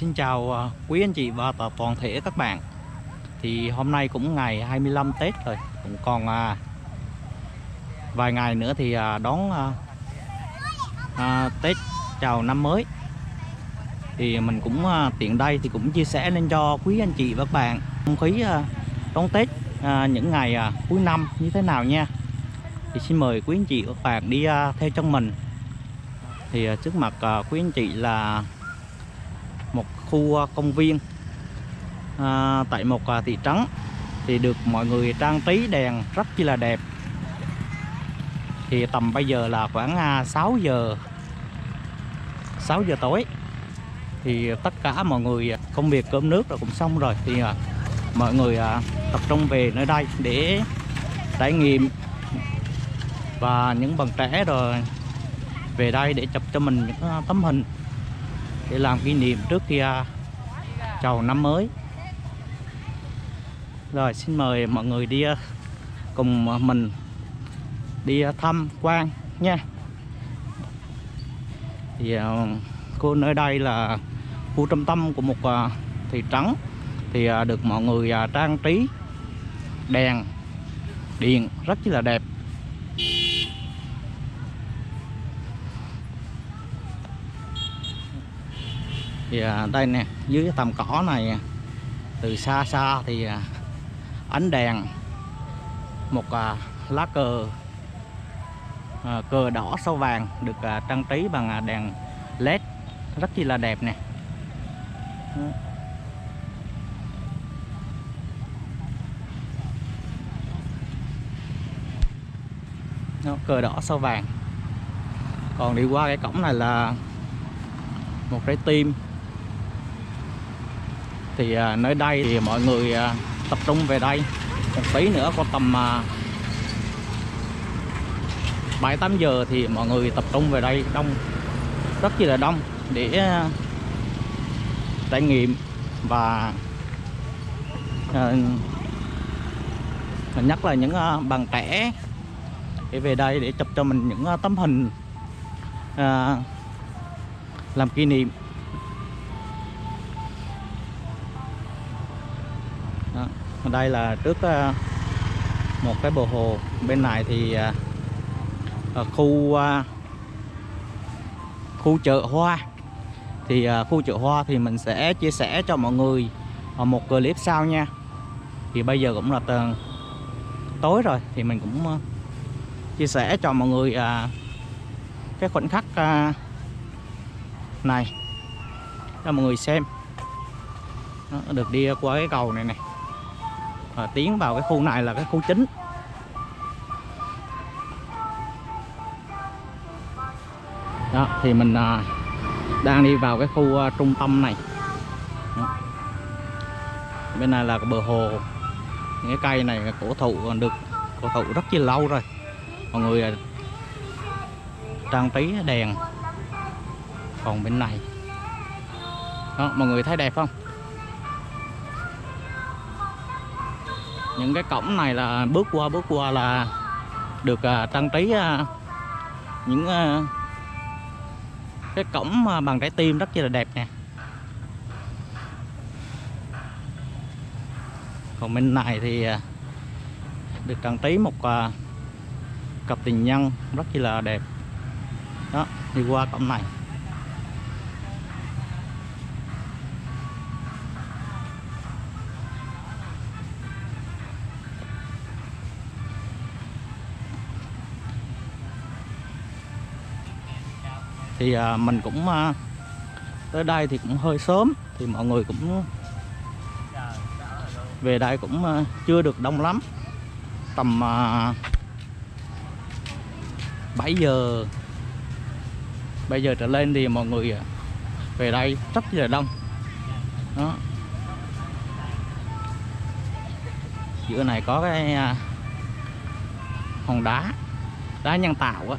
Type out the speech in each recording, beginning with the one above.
Xin chào à, quý anh chị và toàn thể các bạn. Thì hôm nay cũng ngày 25 Tết rồi, Cũng còn à, vài ngày nữa thì à, đón Tết chào năm mới. Thì mình cũng tiện đây thì cũng chia sẻ lên cho quý anh chị và các bạn Không khí đón Tết những ngày cuối năm như thế nào nha. Thì xin mời quý anh chị và các bạn đi theo chân mình. Thì trước mặt quý anh chị là khu à, công viên à, tại một à, thị trấn thì được mọi người trang trí đèn rất chi là đẹp. Thì tầm bây giờ là khoảng à, 6 giờ 6 giờ tối thì tất cả mọi người à, công việc cơm nước là cũng xong rồi. Thì à, mọi người à, tập trung về nơi đây để trải nghiệm và những bạn trẻ rồi về đây để chụp cho mình những à, tấm hình để làm kỷ niệm trước khi à, chào năm mới. Rồi, xin mời mọi người đi à, cùng mình đi tham quan nha. Thì à, cô nơi đây là khu trung tâm của một thị trấn. Thì được mọi người trang trí đèn, điện rất là đẹp. Thì à, đây nè dưới cái tầm cỏ này à, từ xa xa thì à, ánh đèn một lá cờ cờ đỏ sao vàng được trang trí bằng đèn led rất chi là đẹp nè. Nó Đó, cờ đỏ sao vàng. Còn đi qua cái cổng này là một trái tim thì à, nơi đây thì mọi người à, tập trung về đây. Một tí nữa có tầm à, bảy tám giờ thì mọi người tập trung về đây. Đông rất chi là đông để à, trải nghiệm và à, nhất là những à, bạn trẻ để về đây để chụp cho mình những tấm hình làm kỷ niệm. Ở đây là trước ờ, một cái bờ hồ. Bên này thì ờ, ờ, khu khu chợ hoa. Thì khu chợ hoa thì mình sẽ chia sẻ cho mọi người một clip sau nha. Thì bây giờ cũng là tờ, tối rồi thì mình cũng chia sẻ cho mọi người cái khoảnh khắc này cho mọi người xem. Đó, được đi qua cái cầu này này à, tiến vào cái khu này là cái khu chính. Đó thì mình à, đang đi vào cái khu à, trung tâm này. Đó. bên này là cái bờ hồ. Những cái cây này cổ thụ còn được cổ thụ rất là lâu rồi. Mọi người à, trang trí đèn. Còn bên này. Đó mọi người thấy đẹp không? Những cái cổng này là bước qua bước qua là được à, trang trí à, những à, cái cổng bằng trái tim rất là đẹp nè. Còn bên này thì được trang trí một cặp tình nhân rất là đẹp. Đó, đi qua cổng này. Thì à, mình cũng à, tới đây thì cũng hơi sớm thì mọi người cũng về đây cũng à, chưa được đông lắm. Tầm à, 7 giờ bây giờ trở lên thì mọi người à, về đây rất là đông. Đó. Giữa này có cái à, hòn đá đá nhân tạo á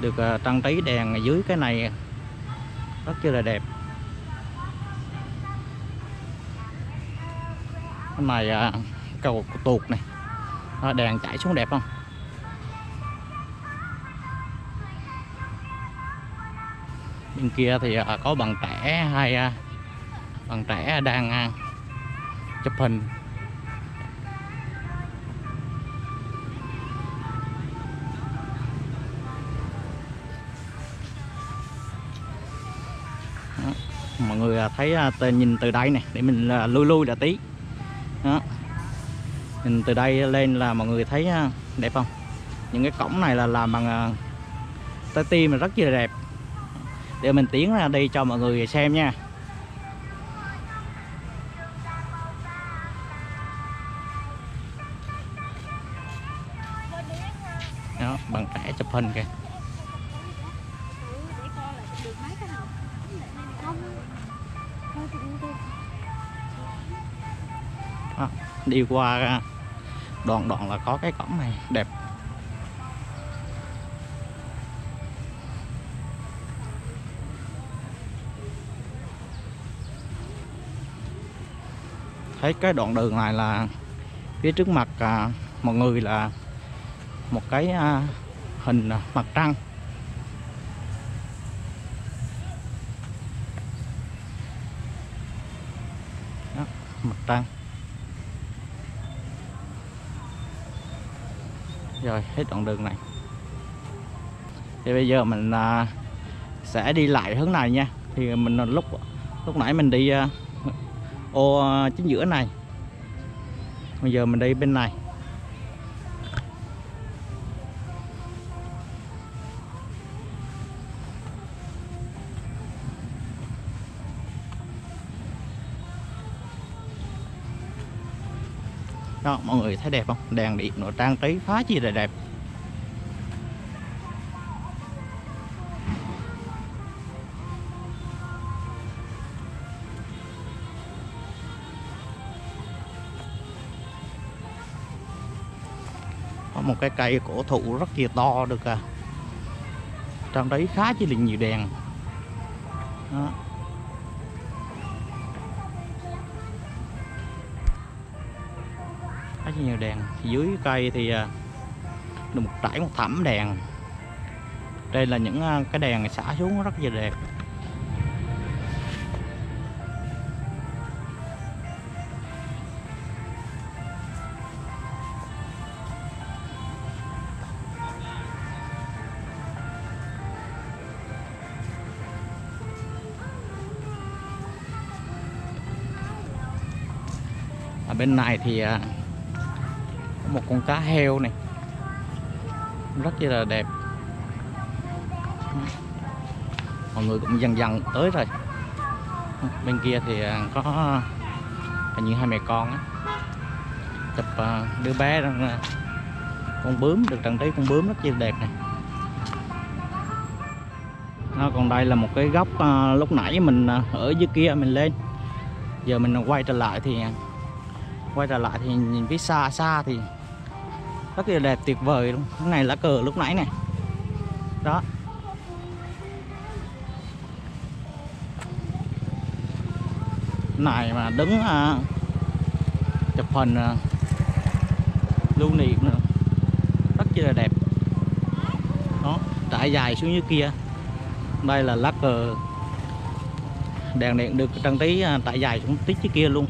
được ờ, trang trí đèn ở dưới cái này. Rất là đẹp. Cái này ờ, cầu tuột này. Ờ, đèn chảy xuống đẹp không? Bên kia thì có bạn trẻ hay bằng bạn trẻ đang chụp hình. Người à, thấy à, tên nhìn từ đây này để mình à, lui lui là tí. Đó. Nhìn từ đây lên là mọi người thấy đẹp không? Những cái cổng này là làm bằng à, trái tim rất là đẹp. Để mình tiến ra đây cho mọi người xem nha. Đó bằng trẻ chụp hình kìa. Đi qua đoạn đoạn là có cái cổng này. Đẹp. Thấy cái đoạn đường này là phía trước mặt à, mọi người là một cái à, hình à, mặt trăng. Đó, mặt trăng. Rồi hết đoạn đường này. Thì bây giờ mình à, sẽ đi lại hướng này nha. Thì mình lúc lúc nãy mình đi à, ô chính giữa này. Bây giờ mình đi bên này. Đó mọi người thấy đẹp không? Đèn điện nó trang trí khá chi là đẹp. Có một cái cây cổ thụ rất là to được à. Trong đấy khá chi là nhiều đèn. Đó. Nhiều đèn. Dưới cây thì à, được một trải một thảm đèn. Đây là những à, cái đèn xả xuống rất là đẹp. Ở bên này thì à, một con cá heo này. Rất là đẹp. Mọi người cũng dần dần tới rồi. Bên kia thì à, có hình như hai mẹ con á. Chụp à, đứa bé đang con bướm, được trang trí con bướm rất là đẹp này. Nó còn đây là một cái góc lúc nãy mình ở dưới kia mình lên. Giờ mình quay trở lại thì quay trở lại thì nhìn phía xa xa thì rất là đẹp tuyệt vời luôn. Cái này lá cờ lúc nãy này. Đó. Này mà đứng à, chụp hình à, lưu niệm nữa. Rất chi là đẹp. Đó trải dài xuống dưới kia. Đây là lá cờ đèn điện được trang trí à, trải dài xuống tít dưới kia luôn.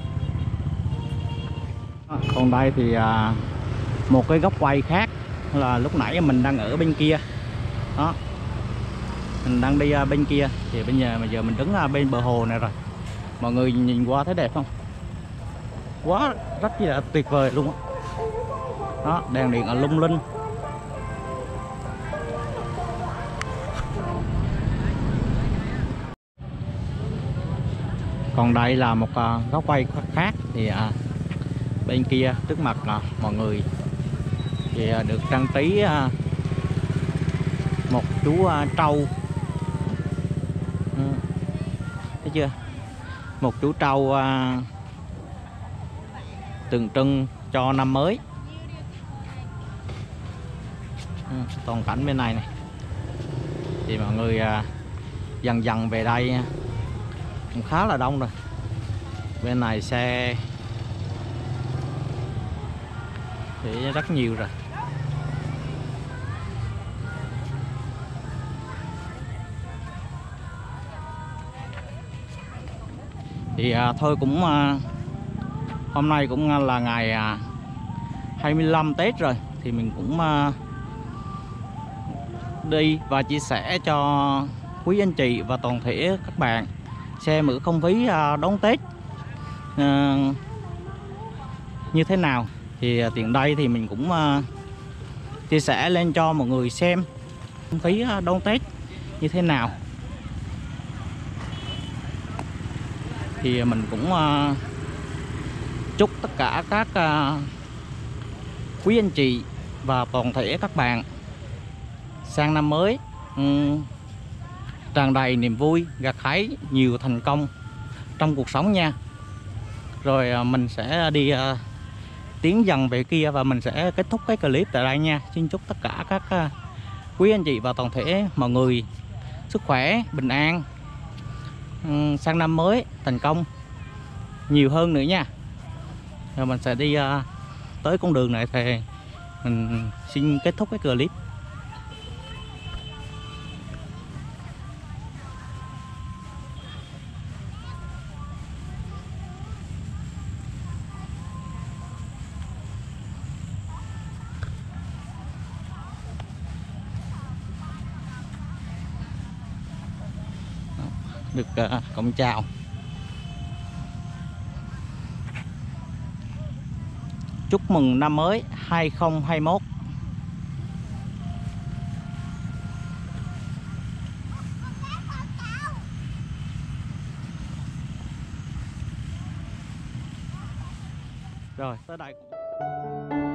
Còn đây thì à, một cái góc quay khác là lúc nãy mình đang ở bên kia. Đó. Mình đang đi à, bên kia. Thì bây giờ mà giờ mình đứng bên bờ hồ này rồi. Mọi người nhìn qua thấy đẹp không? Quá rất là tuyệt vời luôn đó, đó đèn điện ở lung linh. Còn đây là một à, góc quay khác thì à, bên kia trước mặt là mọi người thì à, được trang trí à, một chú à, trâu. Ừ. Thấy chưa? Một chú trâu tượng trưng cho năm mới. Ừ, toàn cảnh bên này này. Thì mọi người dần dần về đây cũng khá là đông rồi. Bên này xe thì rất nhiều rồi. Thì à, thôi cũng à, hôm nay cũng à, là ngày à, 25 Tết rồi. Thì mình cũng à, đi và chia sẻ cho quý anh chị và toàn thể các bạn xem ở không khí à, đón Tết à, như thế nào. Thì à, tiện đây thì mình cũng à, chia sẻ lên cho mọi người xem không khí à, đón Tết như thế nào. Thì mình cũng ờ, chúc tất cả các ờ, quý anh chị và toàn thể các bạn sang năm mới ừ, tràn đầy niềm vui, gặt hái nhiều thành công trong cuộc sống nha. Rồi ờ, mình sẽ đi tiến dần về kia và mình sẽ kết thúc cái clip tại đây nha. Xin chúc tất cả các quý anh chị và toàn thể mọi người sức khỏe, bình an. Ừ, sang năm mới, thành công. Nhiều hơn nữa nha. Rồi mình sẽ đi ờ, tới con đường này thì mình xin kết thúc cái clip. Được ờ, cổng cộng chào. Chúc mừng năm mới 2021 rồi tới đây. cũng